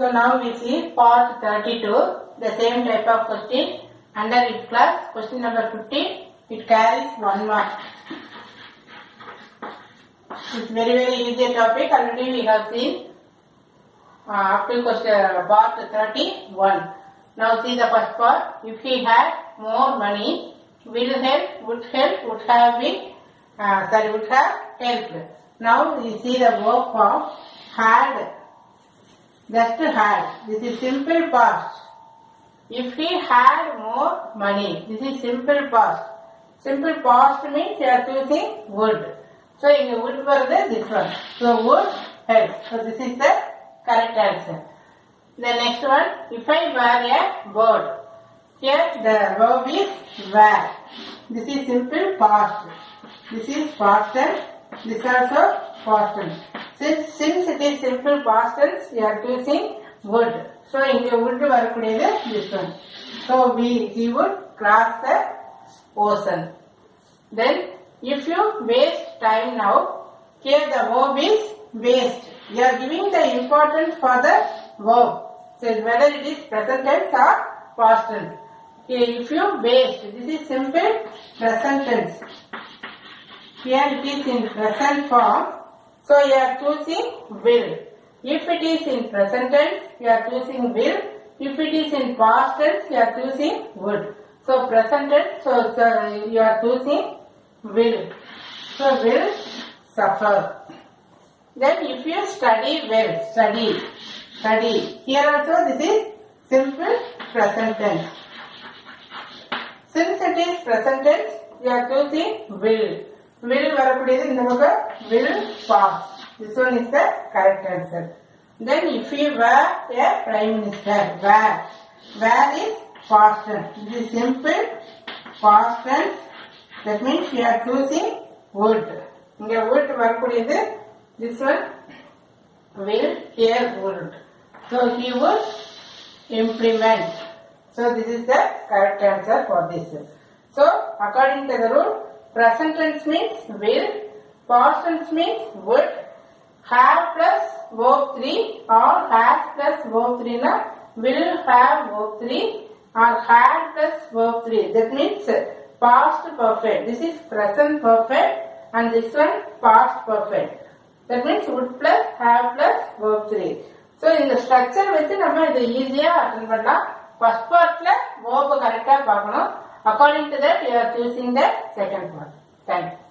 So now we see part 32, the same type of question under if clause, question number 15, it carries one mark. It's very very easy topic, already we have seen uh, up to question part 31. Now see the first part, if he had more money, will help, would help, would have been, uh, sorry, would have helped. Now we see the verb form had just had. This is simple past. If he had more money, this is simple past. Simple past means you are choosing would. So in the would further this one. So would help. So this is the correct answer. The next one, if I were a bird. Here the verb is were. This is simple past. This is past tense. This also past tense. Since, since it is simple past tense, we are choosing would. So இங்க would வரக்கூடியது this one. So we, he would cross the ocean. Then if you waste time now, here the verb is waste. You are giving the importance for the verb. So whether it is present tense or past tense. Here if you waste, this is simple present tense. Here it is in present form. So you are choosing will. If it is in present tense, you are choosing will. If it is in past tense, you are choosing would. So present tense, so, so you are choosing will. So will suffer. Then if you study well, study, study. Here also this is simple present tense. Since it is present tense, you are choosing will Will வரக்கூடியது இந்த பக்கம் will pass. This one is the correct answer. Then if you were a prime minister, were. Were is past tense. This is simple past tense. That means you are choosing would. இங்க would வரக்கூடியது this one will here would. So he would implement. So this is the correct answer for this. So according to the rule, present tense means will, past tense means would, have plus verb 3 or has plus verb 3 na will have verb 3 or had plus verb 3. That means past perfect. This is present perfect and this one past perfect. That means would plus have plus verb 3. So இந்த structure வச்சு நம்ம இதை ஈஸியா attend பண்ணலாம் first பார்ட்ல வேர்பை கரெக்டா பார்க்கணும் According to that, you are choosing the second one. Thank you.